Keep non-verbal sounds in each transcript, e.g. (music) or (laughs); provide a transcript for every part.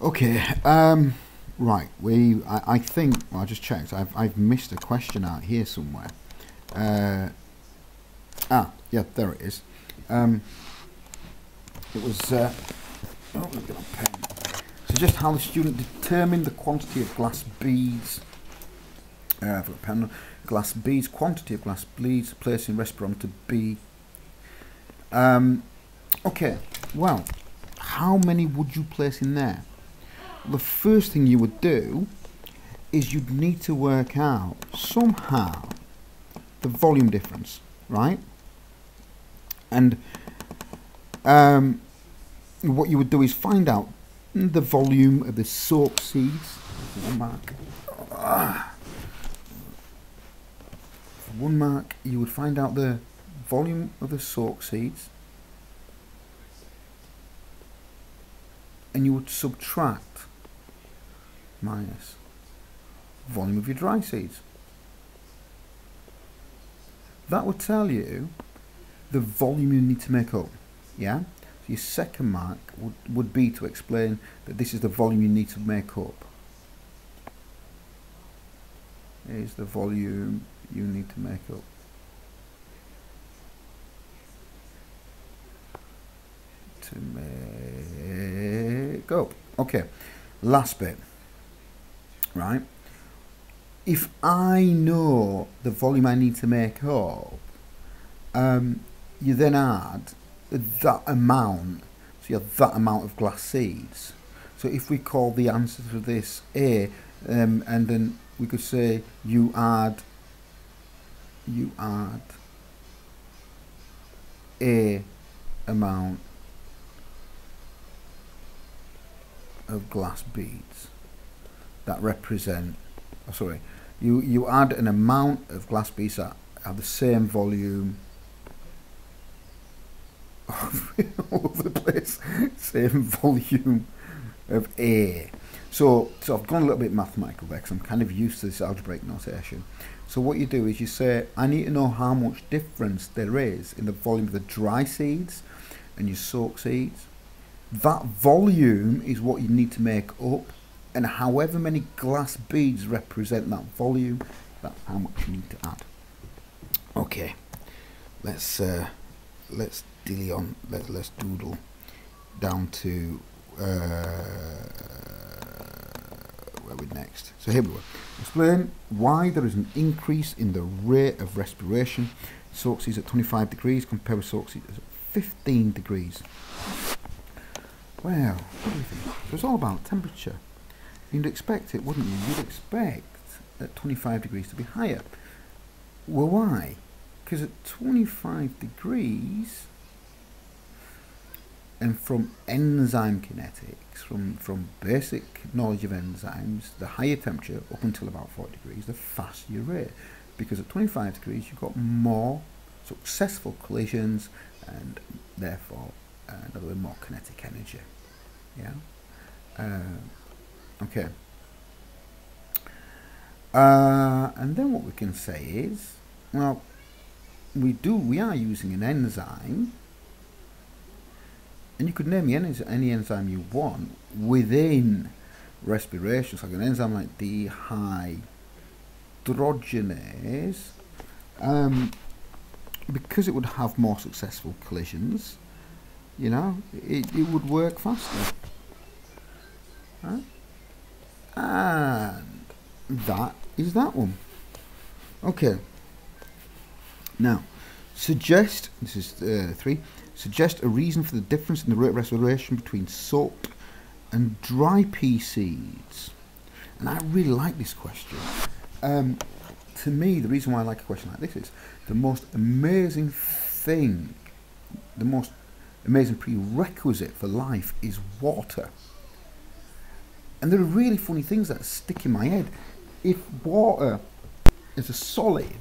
Okay, um, right, we, I, I think, well, I just checked, I've, I've missed a question out here somewhere. Uh, ah, yeah, there it is. Um, it was, uh, oh, let me get a pen. So just how the student determined the quantity of glass beads, uh, I've got a pen, glass beads, quantity of glass beads placed in respirometer B. Um, okay, well, how many would you place in there? The first thing you would do is you'd need to work out somehow the volume difference, right? And um, what you would do is find out the volume of the soap seeds. One mark. For one mark, you would find out the volume of the soak seeds and you would subtract minus volume of your dry seeds. That would tell you the volume you need to make up. Yeah? So your second mark would, would be to explain that this is the volume you need to make up. Is the volume you need to make up. To make up. Okay, last bit right? If I know the volume I need to make up, um, you then add that amount, so you have that amount of glass seeds. So if we call the answer to this A, um, and then we could say you add, you add A amount of glass beads that represent, oh, sorry, you, you add an amount of glass beads that have the same volume (laughs) all over the place, same volume of A. So, so I've gone a little bit mathematical there because I'm kind of used to this algebraic notation. So what you do is you say, I need to know how much difference there is in the volume of the dry seeds and your soak seeds. That volume is what you need to make up and however many glass beads represent that volume, that's how much you need to add. Okay, let's uh, let's dilly on. Let, let's doodle down to uh, where we next. So here we go. Explain why there is an increase in the rate of respiration. Soaksies at 25 degrees compared with Soaksies at 15 degrees. Well, what do you think? So it's all about temperature. You'd expect it, wouldn't you? You'd expect at 25 degrees to be higher. Well, why? Because at 25 degrees, and from enzyme kinetics, from, from basic knowledge of enzymes, the higher temperature up until about 40 degrees, the faster your rate. Because at 25 degrees, you've got more successful collisions and therefore, uh, in other words, more kinetic energy. Yeah. Uh, Okay. Uh, and then what we can say is, well, we do, we are using an enzyme, and you could name any, any enzyme you want within respiration, so like an enzyme like dehydrogenase, um, because it would have more successful collisions, you know, it, it would work faster. Right? And that is that one. Okay. Now suggest this is uh, three suggest a reason for the difference in the rate of respiration between soaked and dry pea seeds. And I really like this question. Um, to me the reason why I like a question like this is the most amazing thing the most amazing prerequisite for life is water and there are really funny things that stick in my head. If water as a solid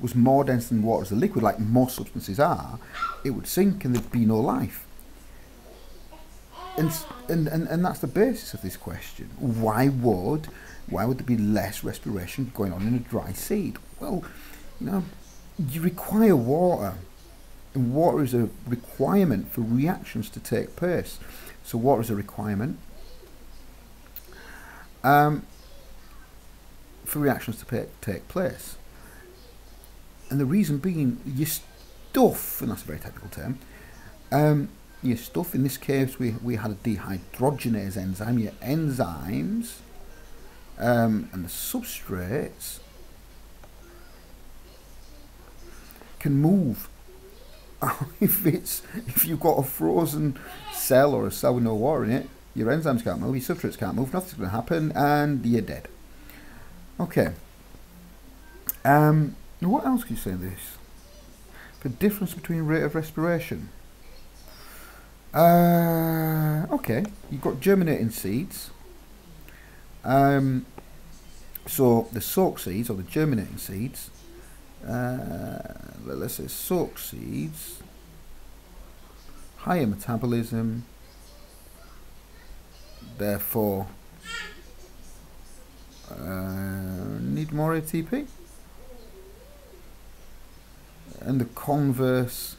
was more dense than water as a liquid, like most substances are, it would sink and there'd be no life. And, and, and, and that's the basis of this question. Why would why would there be less respiration going on in a dry seed? Well, you know, you require water. And water is a requirement for reactions to take place. So water is a requirement um, for reactions to pay, take place. And the reason being, your stuff, and that's a very technical term, um, your stuff, in this case, we, we had a dehydrogenase enzyme, your enzymes um, and the substrates can move. (laughs) if it's if you've got a frozen cell or a cell with no water in it, your enzymes can't move, your substrates can't move, nothing's going to happen, and you're dead. Okay. Um, what else can you say in this? The difference between rate of respiration. Uh, okay, you've got germinating seeds. Um, so the soak seeds or the germinating seeds, uh, let's say soak seeds, higher metabolism, therefore uh, need more ATP. And the converse,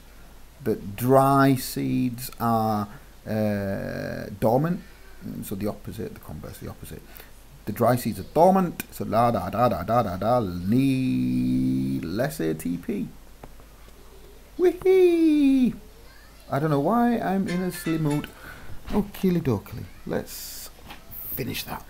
that dry seeds are uh, dormant, so the opposite, the converse, the opposite. The dry seeds are dormant, so da da da da da da da need less ATP. Whee! I don't know why I'm in a silly mood. Killy dokily. Let's finish that.